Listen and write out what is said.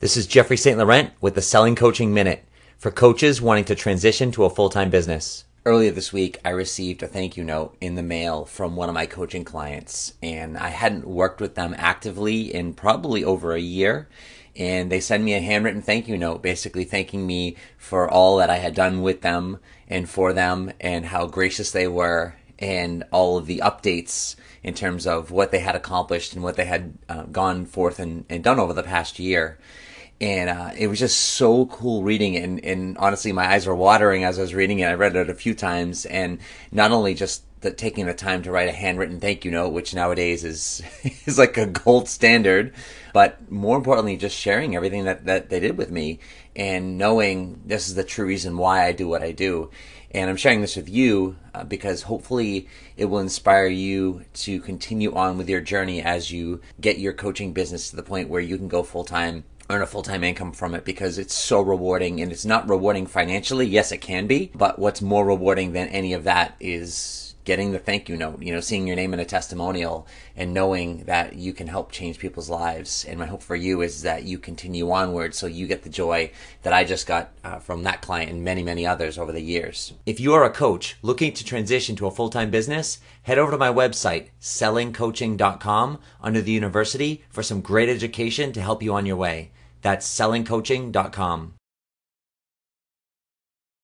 This is Jeffrey St. Laurent with the Selling Coaching Minute for coaches wanting to transition to a full time business. Earlier this week, I received a thank you note in the mail from one of my coaching clients, and I hadn't worked with them actively in probably over a year. And they sent me a handwritten thank you note, basically thanking me for all that I had done with them and for them, and how gracious they were, and all of the updates in terms of what they had accomplished and what they had uh, gone forth and, and done over the past year and uh, it was just so cool reading it. And, and, honestly, my eyes were watering as I was reading it. I read it a few times, and not only just the, taking the time to write a handwritten thank you note, which nowadays is is like a gold standard, but more importantly, just sharing everything that that they did with me, and knowing this is the true reason why I do what I do. And I'm sharing this with you uh, because hopefully it will inspire you to continue on with your journey as you get your coaching business to the point where you can go full time earn a full time income from it because it's so rewarding and it's not rewarding financially. Yes, it can be, but what's more rewarding than any of that is getting the thank you note, you know, seeing your name in a testimonial and knowing that you can help change people's lives. And my hope for you is that you continue onward so you get the joy that I just got uh, from that client and many, many others over the years. If you are a coach looking to transition to a full time business, head over to my website, sellingcoaching.com, under the university for some great education to help you on your way. That's sellingcoaching.com.